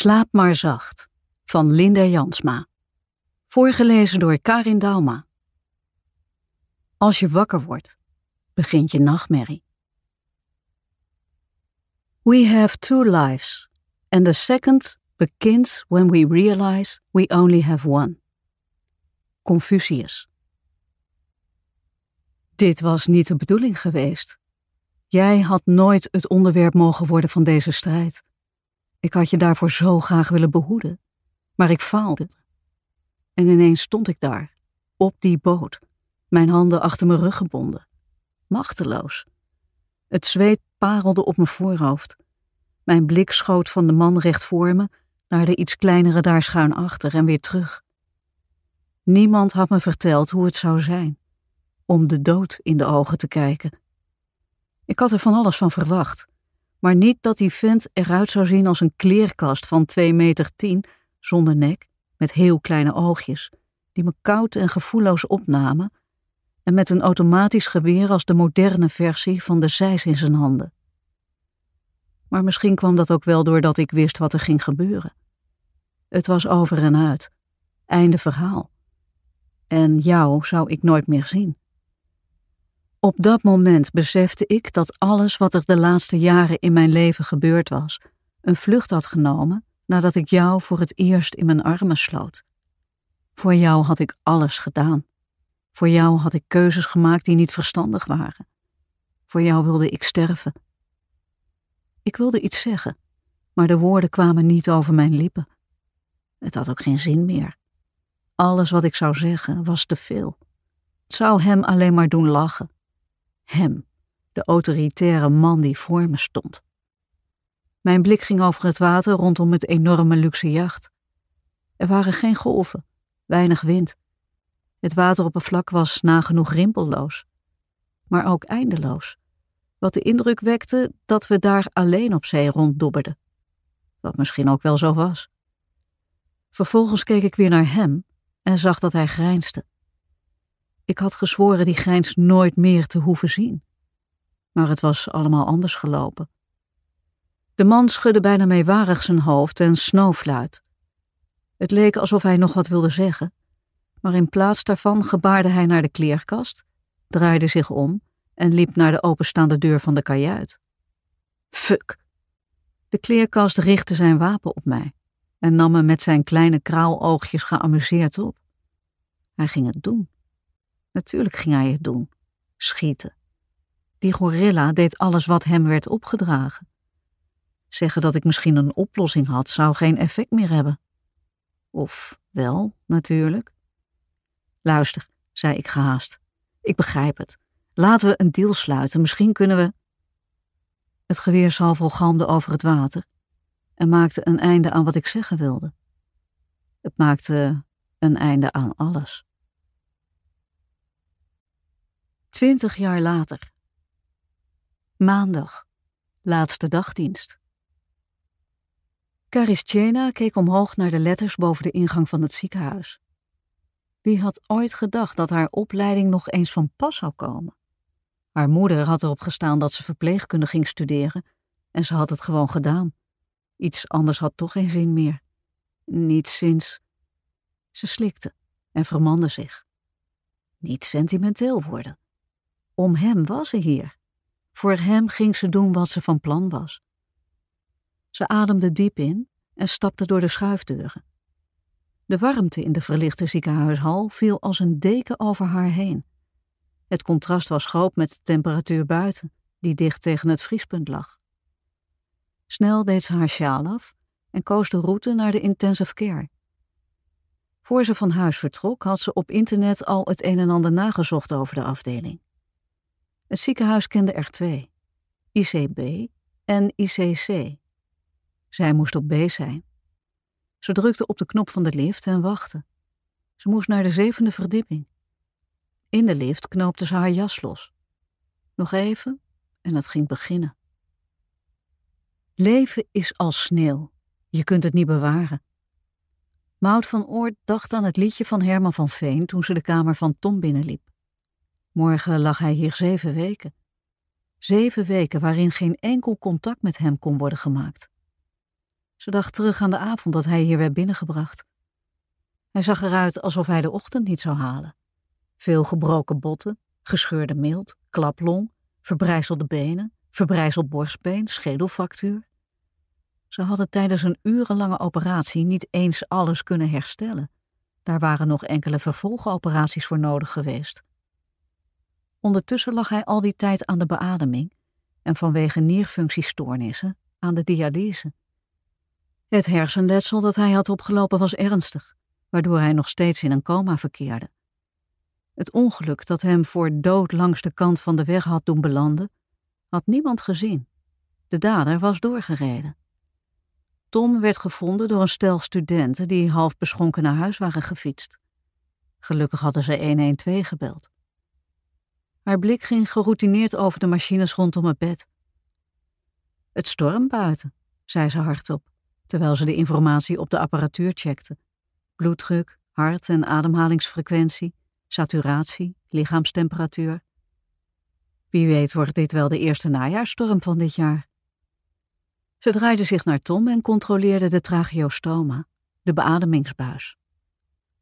Slaap maar zacht van Linda Jansma. Voorgelezen door Karin Dauma. Als je wakker wordt, begint je nachtmerrie. We have two lives, and the second begins when we realize we only have one. Confucius. Dit was niet de bedoeling geweest. Jij had nooit het onderwerp mogen worden van deze strijd. Ik had je daarvoor zo graag willen behoeden, maar ik faalde. En ineens stond ik daar, op die boot, mijn handen achter mijn rug gebonden, machteloos. Het zweet parelde op mijn voorhoofd. Mijn blik schoot van de man recht voor me naar de iets kleinere daar schuin achter en weer terug. Niemand had me verteld hoe het zou zijn om de dood in de ogen te kijken. Ik had er van alles van verwacht, maar niet dat die vent eruit zou zien als een kleerkast van 2 meter tien, zonder nek, met heel kleine oogjes, die me koud en gevoelloos opnamen, en met een automatisch geweer als de moderne versie van de zeis in zijn handen. Maar misschien kwam dat ook wel doordat ik wist wat er ging gebeuren. Het was over en uit, einde verhaal. En jou zou ik nooit meer zien. Op dat moment besefte ik dat alles wat er de laatste jaren in mijn leven gebeurd was, een vlucht had genomen nadat ik jou voor het eerst in mijn armen sloot. Voor jou had ik alles gedaan. Voor jou had ik keuzes gemaakt die niet verstandig waren. Voor jou wilde ik sterven. Ik wilde iets zeggen, maar de woorden kwamen niet over mijn lippen. Het had ook geen zin meer. Alles wat ik zou zeggen was te veel. Het zou hem alleen maar doen lachen. Hem, de autoritaire man die voor me stond. Mijn blik ging over het water rondom het enorme luxe jacht. Er waren geen golven, weinig wind. Het wateroppervlak was nagenoeg rimpelloos, maar ook eindeloos, wat de indruk wekte dat we daar alleen op zee ronddobberden. Wat misschien ook wel zo was. Vervolgens keek ik weer naar hem en zag dat hij grijnsde. Ik had gezworen die grijns nooit meer te hoeven zien. Maar het was allemaal anders gelopen. De man schudde bijna meewarig zijn hoofd en snoofluit. Het leek alsof hij nog wat wilde zeggen, maar in plaats daarvan gebaarde hij naar de kleerkast, draaide zich om en liep naar de openstaande deur van de kajuit. Fuck! De kleerkast richtte zijn wapen op mij en nam me met zijn kleine kraaloogjes geamuseerd op. Hij ging het doen. Natuurlijk ging hij het doen. Schieten. Die gorilla deed alles wat hem werd opgedragen. Zeggen dat ik misschien een oplossing had, zou geen effect meer hebben. Of wel, natuurlijk. Luister, zei ik gehaast. Ik begrijp het. Laten we een deal sluiten. Misschien kunnen we. Het geweersalvo galmde over het water en maakte een einde aan wat ik zeggen wilde. Het maakte een einde aan alles. Twintig jaar later. Maandag, laatste dagdienst. Karischena keek omhoog naar de letters boven de ingang van het ziekenhuis. Wie had ooit gedacht dat haar opleiding nog eens van pas zou komen? Haar moeder had erop gestaan dat ze verpleegkunde ging studeren en ze had het gewoon gedaan. Iets anders had toch geen zin meer. Niet sinds. Ze slikte en vermande zich. Niet sentimenteel worden. Om hem was ze hier. Voor hem ging ze doen wat ze van plan was. Ze ademde diep in en stapte door de schuifdeuren. De warmte in de verlichte ziekenhuishal viel als een deken over haar heen. Het contrast was groot met de temperatuur buiten, die dicht tegen het vriespunt lag. Snel deed ze haar sjaal af en koos de route naar de intensive care. Voor ze van huis vertrok, had ze op internet al het een en ander nagezocht over de afdeling. Het ziekenhuis kende er twee: ICB en ICC. Zij moest op B zijn. Ze drukte op de knop van de lift en wachtte. Ze moest naar de zevende verdieping. In de lift knoopte ze haar jas los. Nog even en het ging beginnen. Leven is als sneeuw. Je kunt het niet bewaren. Maud van Oort dacht aan het liedje van Herman van Veen toen ze de kamer van Tom binnenliep. Morgen lag hij hier zeven weken. Zeven weken waarin geen enkel contact met hem kon worden gemaakt. Ze dacht terug aan de avond dat hij hier werd binnengebracht. Hij zag eruit alsof hij de ochtend niet zou halen. Veel gebroken botten, gescheurde mild, klaplong, verbrijzelde benen, verbrijzeld borstbeen, schedelfractuur. Ze hadden tijdens een urenlange operatie niet eens alles kunnen herstellen. Daar waren nog enkele vervolgoperaties voor nodig geweest. Ondertussen lag hij al die tijd aan de beademing en vanwege nierfunctiestoornissen aan de dialyse. Het hersenletsel dat hij had opgelopen was ernstig, waardoor hij nog steeds in een coma verkeerde. Het ongeluk dat hem voor dood langs de kant van de weg had doen belanden, had niemand gezien. De dader was doorgereden. Tom werd gevonden door een stel studenten die half beschonken naar huis waren gefietst. Gelukkig hadden ze 112 gebeld. Haar blik ging geroutineerd over de machines rondom het bed. Het storm buiten, zei ze hardop, terwijl ze de informatie op de apparatuur checkte. Bloeddruk, hart- en ademhalingsfrequentie, saturatie, lichaamstemperatuur. Wie weet wordt dit wel de eerste najaarstorm van dit jaar. Ze draaide zich naar Tom en controleerde de tracheostoma, de beademingsbuis.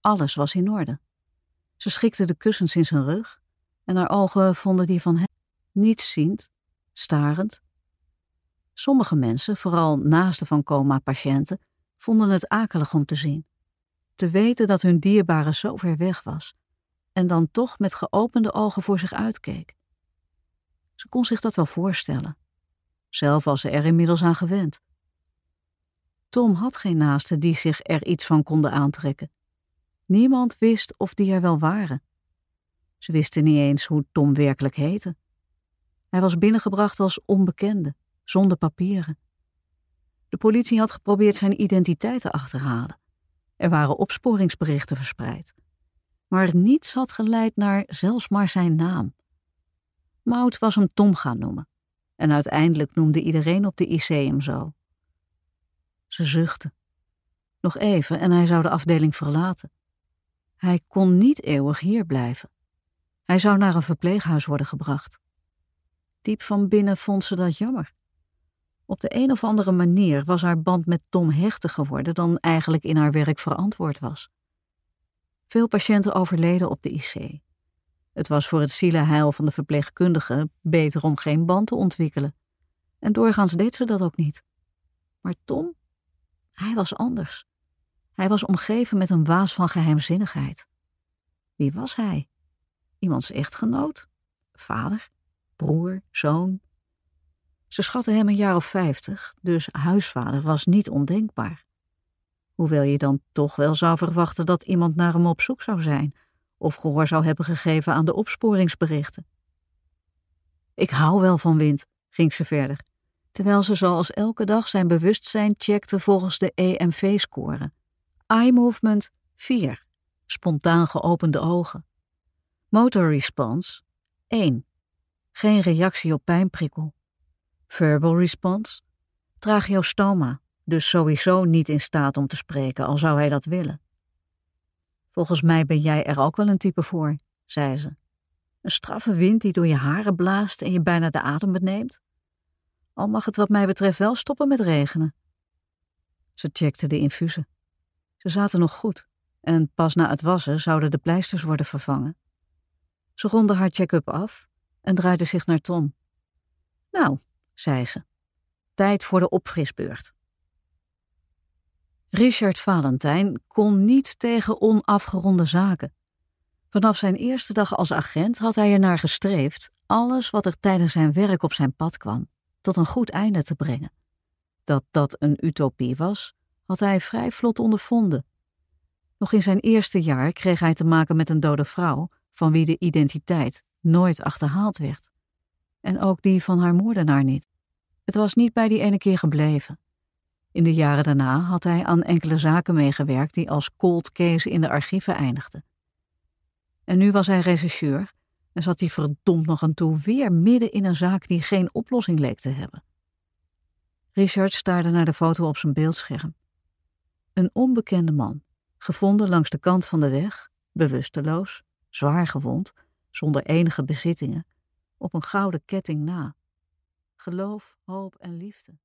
Alles was in orde. Ze schikte de kussens in zijn rug en haar ogen vonden die van hem nietsziend, starend. Sommige mensen, vooral naasten van coma-patiënten, vonden het akelig om te zien. Te weten dat hun dierbare zo ver weg was en dan toch met geopende ogen voor zich uitkeek. Ze kon zich dat wel voorstellen. Zelf was ze er inmiddels aan gewend. Tom had geen naasten die zich er iets van konden aantrekken. Niemand wist of die er wel waren. Ze wisten niet eens hoe Tom werkelijk heette. Hij was binnengebracht als onbekende, zonder papieren. De politie had geprobeerd zijn identiteit te achterhalen. Er waren opsporingsberichten verspreid. Maar niets had geleid naar zelfs maar zijn naam. Mout was hem Tom gaan noemen. En uiteindelijk noemde iedereen op de IC hem zo. Ze zuchtte. Nog even en hij zou de afdeling verlaten. Hij kon niet eeuwig hier blijven. Hij zou naar een verpleeghuis worden gebracht. Diep van binnen vond ze dat jammer. Op de een of andere manier was haar band met Tom hechter geworden dan eigenlijk in haar werk verantwoord was. Veel patiënten overleden op de IC. Het was voor het zielenheil van de verpleegkundige beter om geen band te ontwikkelen. En doorgaans deed ze dat ook niet. Maar Tom, hij was anders. Hij was omgeven met een waas van geheimzinnigheid. Wie was hij? Iemands echtgenoot? Vader? Broer? Zoon? Ze schatten hem een jaar of vijftig, dus huisvader was niet ondenkbaar. Hoewel je dan toch wel zou verwachten dat iemand naar hem op zoek zou zijn of gehoor zou hebben gegeven aan de opsporingsberichten. Ik hou wel van wind, ging ze verder, terwijl ze zoals elke dag zijn bewustzijn checkte volgens de EMV-score. Eye movement 4, spontaan geopende ogen. Motor response 1, geen reactie op pijnprikkel. Verbal response, tracheostoma, dus sowieso niet in staat om te spreken, al zou hij dat willen. Volgens mij ben jij er ook wel een type voor, zei ze. Een straffe wind die door je haren blaast en je bijna de adem beneemt. Al mag het wat mij betreft wel stoppen met regenen. Ze checkte de infusen. Ze zaten nog goed en pas na het wassen zouden de pleisters worden vervangen. Ze ronde haar check-up af en draaide zich naar Tom. Nou, zei ze, tijd voor de opfrisbeurt. Richard Valentijn kon niet tegen onafgeronde zaken. Vanaf zijn eerste dag als agent had hij ernaar gestreefd alles wat er tijdens zijn werk op zijn pad kwam, tot een goed einde te brengen. Dat dat een utopie was, had hij vrij vlot ondervonden. Nog in zijn eerste jaar kreeg hij te maken met een dode vrouw, van wie de identiteit nooit achterhaald werd. En ook die van haar moordenaar niet. Het was niet bij die ene keer gebleven. In de jaren daarna had hij aan enkele zaken meegewerkt die als cold case in de archieven eindigden. En nu was hij rechercheur en zat hij verdomd nog aan toe weer midden in een zaak die geen oplossing leek te hebben. Richard staarde naar de foto op zijn beeldscherm. Een onbekende man, gevonden langs de kant van de weg, bewusteloos, zwaar gewond, zonder enige bezittingen, op een gouden ketting na. Geloof, hoop en liefde.